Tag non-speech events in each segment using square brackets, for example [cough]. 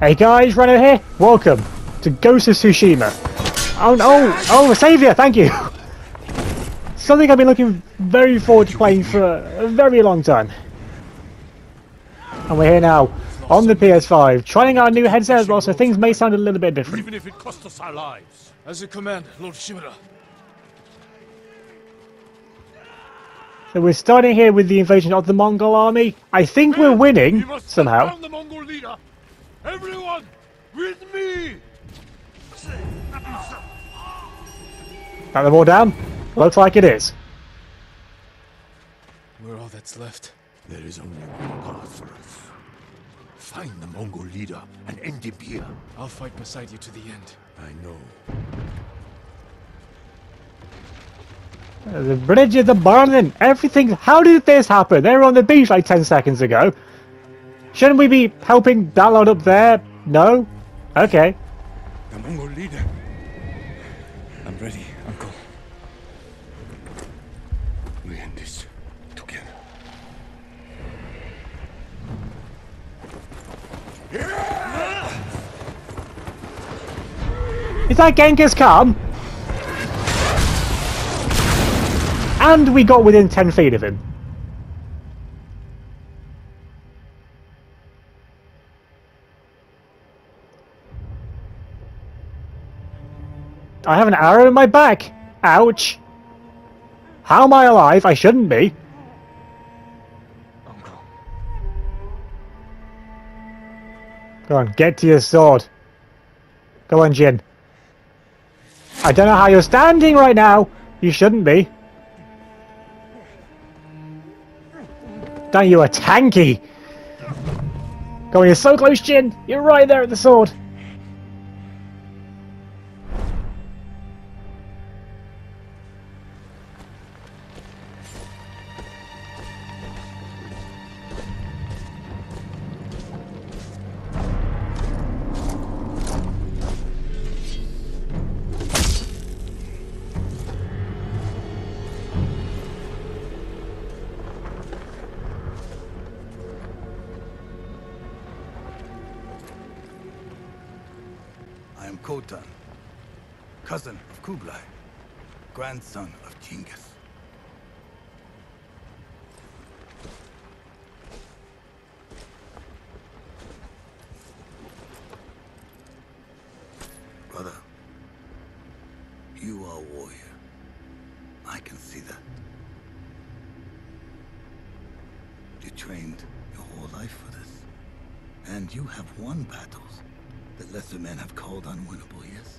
Hey guys, Reno here. Welcome to Ghost of Tsushima. Oh, no! oh, Saviour, thank you. [laughs] Something I've been looking very forward to playing for a very long time. And we're here now on the PS5, trying our new headset as well, so things may sound a little bit different. Even if it costs us our lives. As you command, Lord Shimura. So we're starting here with the invasion of the Mongol army. I think we're We winning somehow. Everyone, with me. Got them all down? Looks like it is. We're all that's left. There is only one path for us. Find the Mongol leader and end him here. I'll fight beside you to the end. I know. The bridge is burning. Everything. How did this happen? They were on the beach like 10 seconds ago. Shouldn't we be helping that lot up there? No? Okay. The Mongol leader. I'm ready, Uncle. We end this together. Is that Genghis Khan? And we got within 10 feet of him. I have an arrow in my back. Ouch. How am I alive? I shouldn't be. Oh, Uncle. Go on, get to your sword. Go on, Jin. I don't know how you're standing right now. You shouldn't be. Don't you a tanky? Go on, you're so close, Jin. You're right there at the sword. Cousin of Kublai, grandson of Genghis. Brother, you are a warrior. I can see that. You trained your whole life for this. And you have won battles that lesser men have called unwinnable, yes?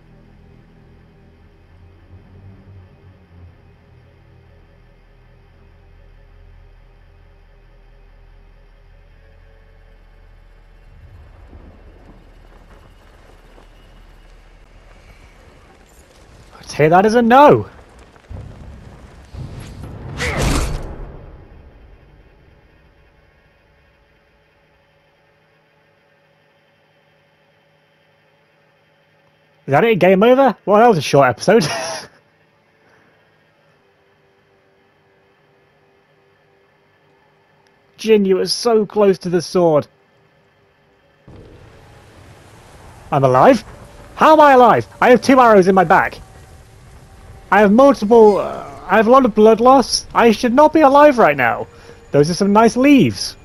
Say that is a no. Is that it? Game over? Well, that was a short episode. [laughs] Jin, you were so close to the sword. I'm alive? How am I alive? I have two arrows in my back. I have multiple... Uh, I have a lot of blood loss. I should not be alive right now. Those are some nice leaves.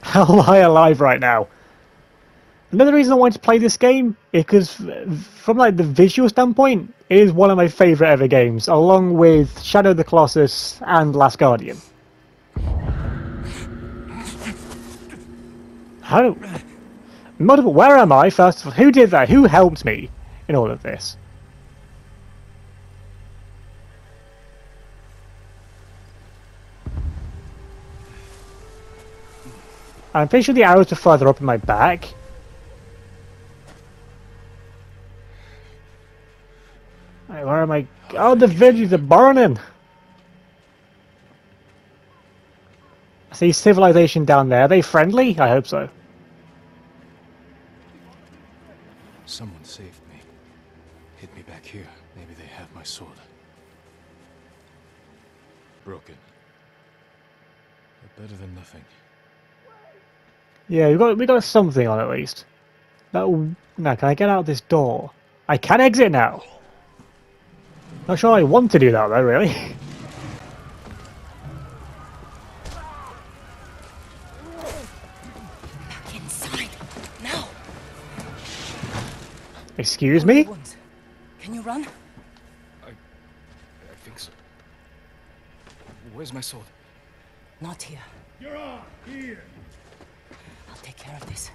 How am I alive right now? Another reason I wanted to play this game is because, from like the visual standpoint, it is one of my favourite ever games, along with Shadow of the Colossus and Last Guardian. How? Multiple. Where am I? First of all, who did that? Who helped me in all of this? I'm pretty sure the arrows are further up in my back. Where am I? Oh, the villages are burning. I see civilization down there. Are they friendly? I hope so. Someone saved me. Hid me back here. Maybe they have my sword. Broken. But better than nothing. Yeah, we got we got something on at least. That now, can I get out this door? I can exit now. Not sure I want to do that though, really. Back inside. Now. Excuse me? Can you run? I think so. Where's my sword? Not here. You're on! Here! I'll take care of this.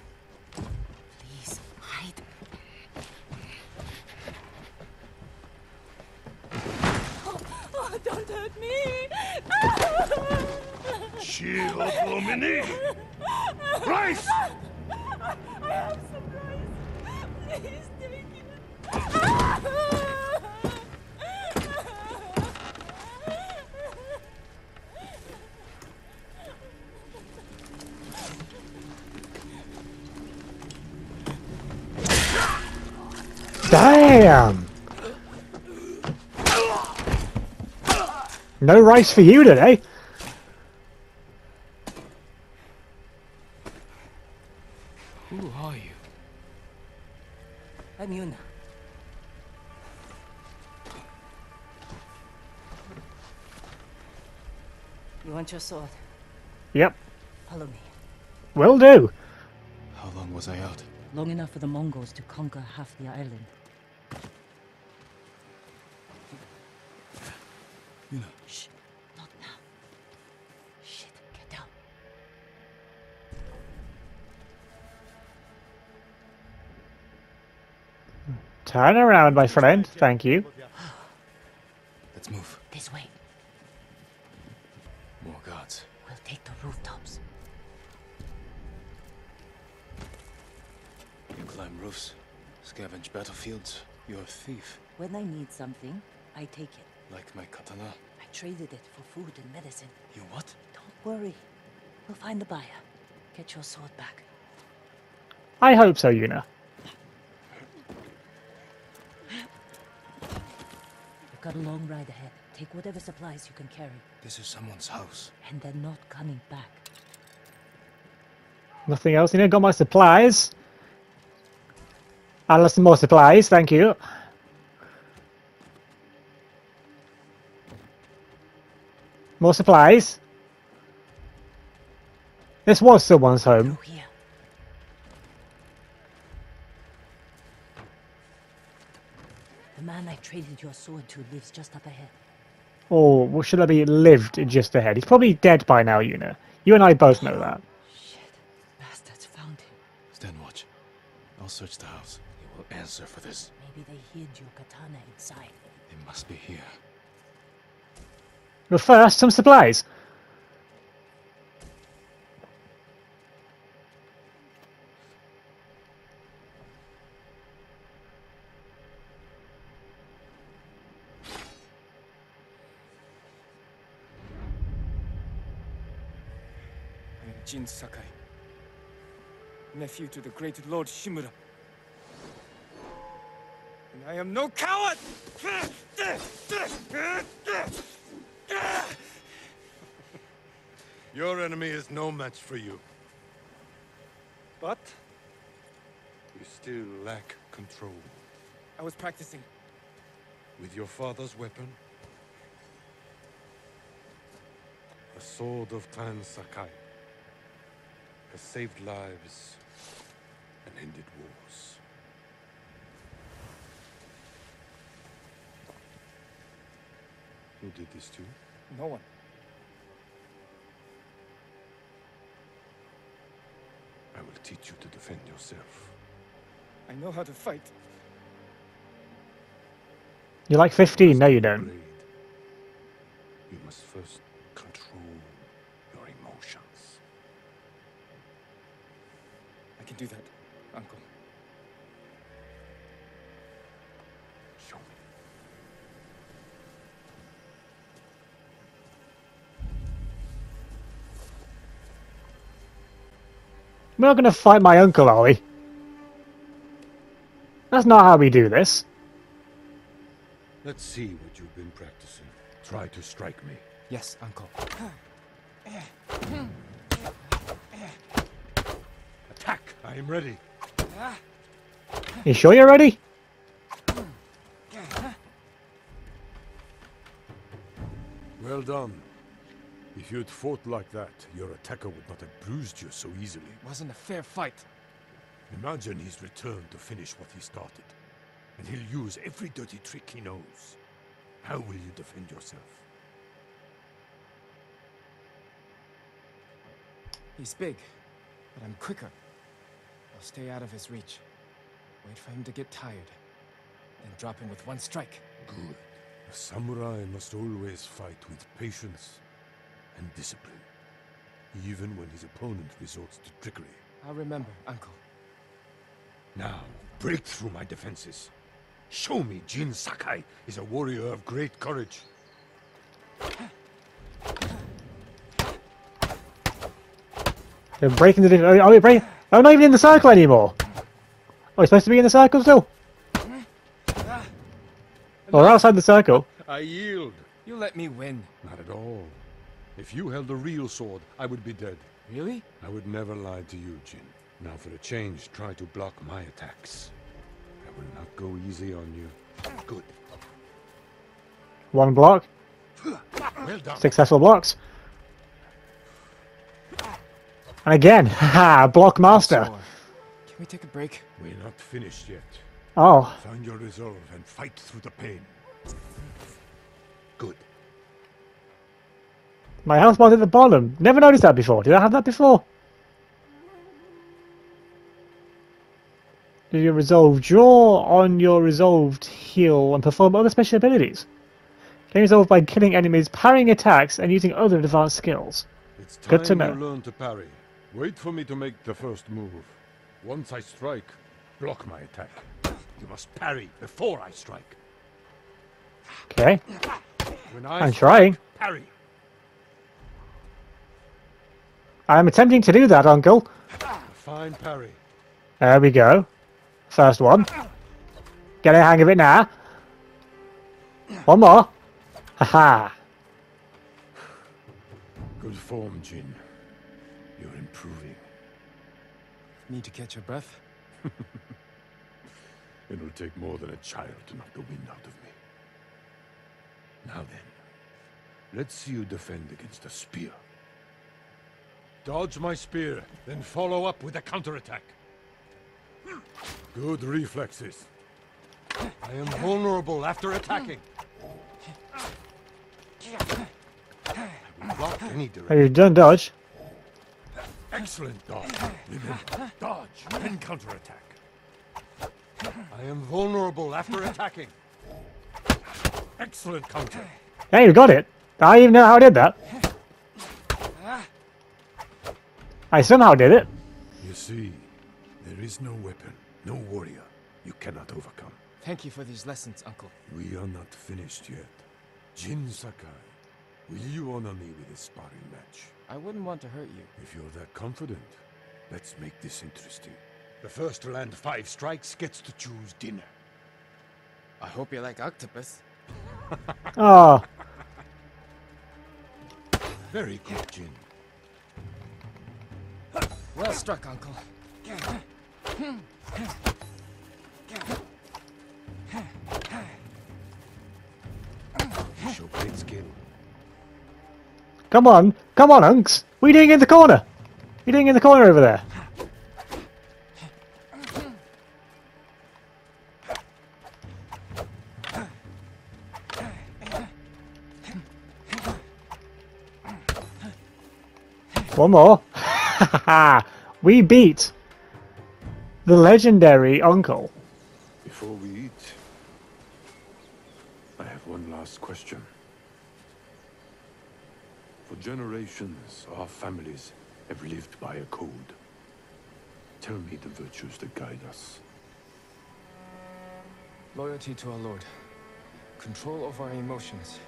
Please, hide. Don't hurt me! Shield Lumini! Rice! I have some rice. Please take it. No rice for you today. Who are you? I'm Yuna. You want your sword? Yep, Follow me. will do. How long was I out? Long enough for the Mongols to conquer half the island. Yuna. Shh, not now. Shit, get down. Turn around, my friend. Thank you. [gasps] Let's move. This way. More guards. We'll take the rooftops. You climb roofs, scavenge battlefields. You're a thief. When I need something, I take it. Like my katana. I traded it for food and medicine. You what? Don't worry. We'll find the buyer. Get your sword back. I hope so, Yuna. You've got a long ride ahead. Take whatever supplies you can carry. This is someone's house. And they're not coming back. Nothing else. You know, got my supplies. I'll have some more supplies, thank you. More supplies. This was someone's home. The man I traded your sword to lives just up ahead. Or well, should I be lived just ahead? He's probably dead by now, Yuna. You and I both know that. Shit. Bastards found him. Stand watch. I'll search the house. He will answer for this. Maybe they hid your katana inside. They must be here. But first, some supplies. Jin Sakai, nephew to the great Lord Shimura. And I am no coward! Your enemy is no match for you. But You still lack control. I was practicing. With your father's weapon? The sword of Tan Sakai has saved lives and ended wars. Who did this to you? No one. I will teach you to defend yourself. I know how to fight. You're like 15, no you don't. Blade. You must first control your emotions. I can do that, Uncle. We're not gonna fight my uncle, are we? That's not how we do this. Let's see what you've been practicing. Try to strike me. Yes, Uncle. Attack! I am ready. You sure you're ready? Well done. If you'd fought like that, your attacker would not have bruised you so easily. It wasn't a fair fight. Imagine he's returned to finish what he started. And he'll use every dirty trick he knows. How will you defend yourself? He's big, but I'm quicker. I'll stay out of his reach. Wait for him to get tired. Then drop him with one strike. Good. A samurai must always fight with patience and discipline. Even when his opponent resorts to trickery. I'll remember, Uncle. Now, break through my defenses. Show me Jin Sakai is a warrior of great courage. They're breaking the. Are we breaking? I'm not even in the circle anymore. Oh, we're supposed to be in the circle still. Ah. Oh, we're outside the circle. I yield. You let me win. Not at all. If you held a real sword, I would be dead. Really? I would never lie to you, Jin. Now for a change, try to block my attacks. I will not go easy on you. Good. One block. Well done. Successful blocks. And again, [laughs] haha, block master. Can we take a break? We're not finished yet. Oh, Find your resolve and fight through the pain. My health bar's at the bottom. Never noticed that before. Did I have that before? Do you resolve draw on your resolved heal and perform other special abilities? Can resolve by killing enemies, parrying attacks, and using other advanced skills. It's time Good to know. you learn to parry. Wait for me to make the first move. Once I strike, block my attack. You must parry before I strike. Okay, I'm strike, trying. parry. I'm attempting to do that, Uncle. Fine parry. There we go. First one. Get a hang of it now. One more. Haha. Good form, Jin. You're improving. Need to catch your breath? [laughs] It'll take more than a child to knock the wind out of me. Now then, let's see you defend against a spear. Dodge my spear, then follow up with a counterattack. Good reflexes. I am vulnerable after attacking. I will block any Have you done dodge? Excellent dodge. Remember, dodge, then counterattack. I am vulnerable after attacking. Excellent counter. Yeah, you got it. I even know how I did that. I somehow did it. You see, there is no weapon, no warrior you cannot overcome. Thank you for these lessons, Uncle. We are not finished yet. Jin Sakai, will you honor me with a sparring match? I wouldn't want to hurt you. If you're that confident, let's make this interesting. The first to land five strikes gets to choose dinner. I hope you like octopus. Oh, [laughs] Very good, Jin. Well struck, Uncle. Show great skill. come on. Come on, Unks. What are you doing in the corner? What are you doing in the corner over there? One more. [laughs] we beat The legendary uncle. Before we eat, I have one last question. For generations, our families have lived by a code. Tell me the virtues that guide us. Loyalty to our Lord. Control of our emotions.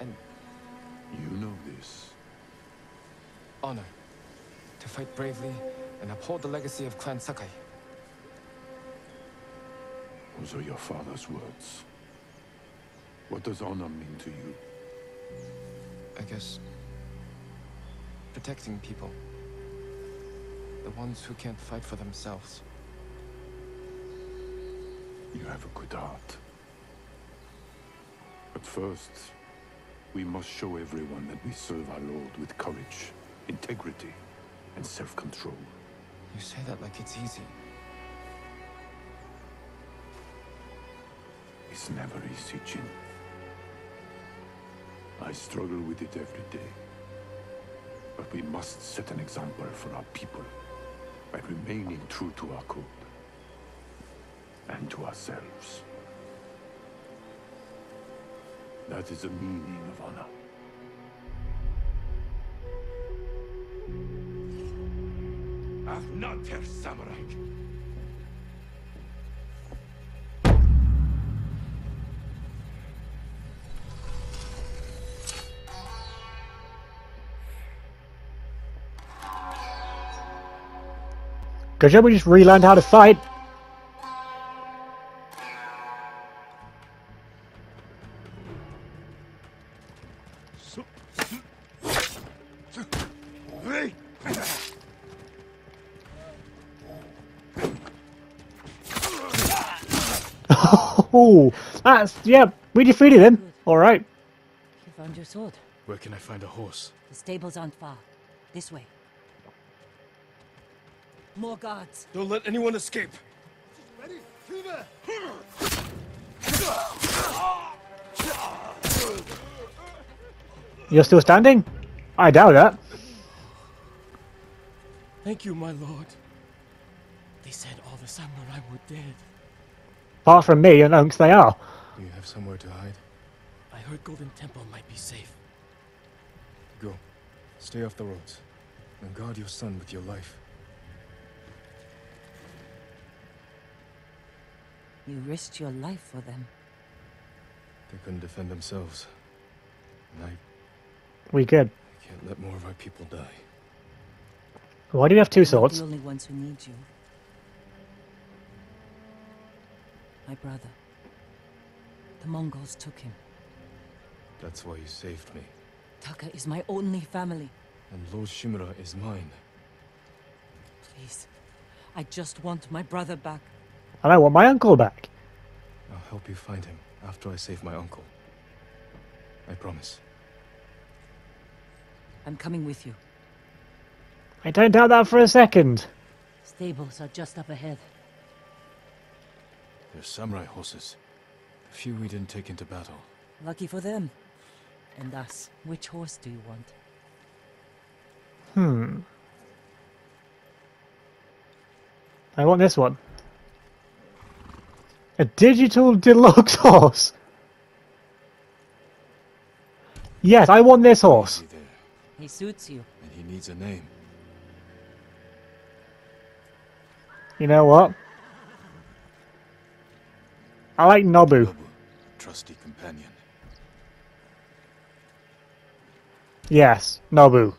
And You know this. honor. To fight bravely and uphold the legacy of Clan Sakai. Those are your father's words. What does honor mean to you? I guess... Protecting people. The ones who can't fight for themselves. You have a good heart. But first, we must show everyone that we serve our Lord with courage, integrity, and self-control. You say that like it's easy. It's never easy, Jin. I struggle with it every day. But we must set an example for our people by remaining true to our code and to ourselves. That is the meaning of honor. Not your samurai. Job we just relearned how to fight. Oh, that's yeah. We defeated him. All right. You found your sword. Where can I find a horse? The stables aren't far. This way. More guards. Don't let anyone escape. You're still standing? I doubt that. Thank you, my lord. They said all the samurai were dead. Apart from me and Unks, they are. Do you have somewhere to hide? I heard Golden Temple might be safe. Go. Stay off the roads. And guard your son with your life. You risked your life for them. They couldn't defend themselves. And I We could. I can't let more of our people die. Why do you have two swords? the only ones who need you. My brother. The Mongols took him. That's why you saved me. Taka is my only family. And Lord Shimura is mine. Please. I just want my brother back. And I want my uncle back. I'll help you find him after I save my uncle. I promise. I'm coming with you. I don't doubt that for a second. Stables are just up ahead. They're samurai horses. The few we didn't take into battle. Lucky for them. And us. Which horse do you want? Hmm. I want this one. A digital deluxe horse. Yes, I want this horse. He suits you. And he needs a name. You know what? I like Nobu. Nobu, trusty companion. Yes, Nobu.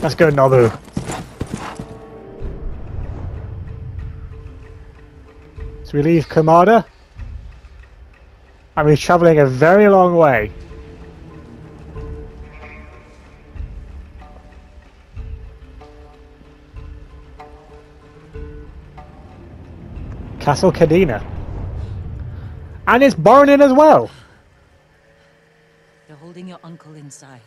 Let's go, Nobu. So we leave Kamada. And we're travelling a very long way. Castle Kaneda. And it's Boronin as well. They're holding your uncle inside.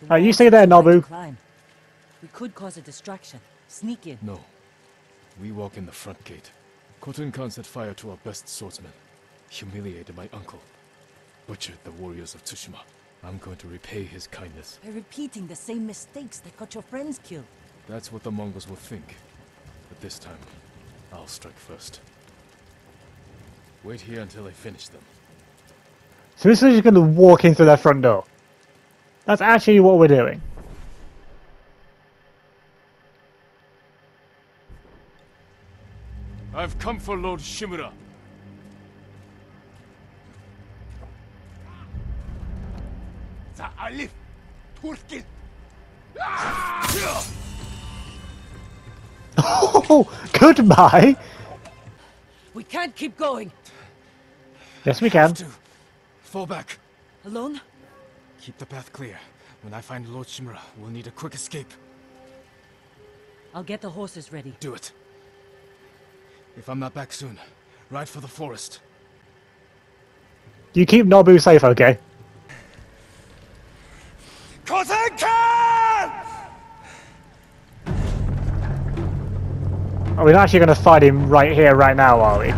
The Uh, you walls stay are there, too Nobu. climb. We could cause a distraction. Sneak in. No. We walk in the front gate. Khotun Khan set fire to our best swordsmen, Humiliated my uncle. Butchered the warriors of Tsushima. I'm going to repay his kindness. By repeating the same mistakes that got your friends killed. That's what the Mongols will think. But this time, I'll strike first. Wait here until I finish them. So this is just going to walk in through their front door. That's actually what we're doing. I've come for Lord Shimura. The Alif Turkil. [laughs] Oh, goodbye. We can't keep going. Yes, we can. Fall back. Alone? Keep the path clear. When I find Lord Shimura, we'll need a quick escape. I'll get the horses ready. Do it. If I'm not back soon, ride for the forest. You keep Nobu safe, okay? Are we actually going to fight him right here, right now, are we?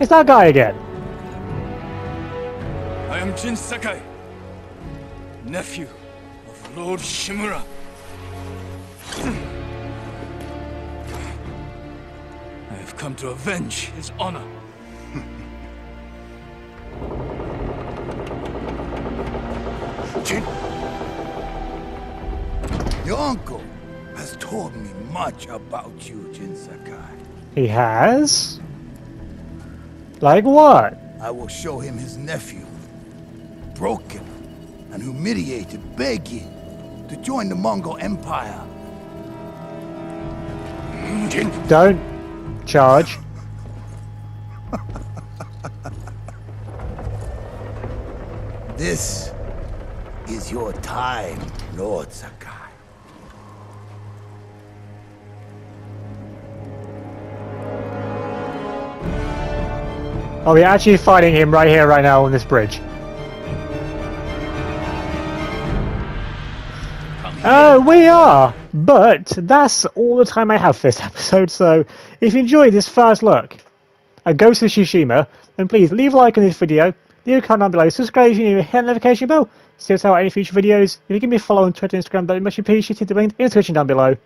It's that guy again. I am Jin Sakai, nephew of Lord Shimura. I have come to avenge his honor. Uncle has told me much about you, Jin Sakai. He has? Like what? I will show him his nephew, broken and humiliated, begging to join the Mongol Empire. Jin, Don't charge. this is your time, Lord Sakai. Are we actually fighting him right here, right now on this bridge? Uh, we are, but that's all the time I have for this [laughs] episode, so if you enjoyed this first look at Ghost of Tsushima, then please leave a like on this video, leave a comment down below, subscribe if you need, hit the notification bell, us out any future videos, if you give me a follow on Twitter and Instagram, that'd be much appreciated, the link in the description down below.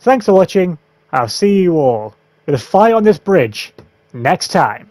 Thanks for watching, I'll see you all with a fight on this bridge next time.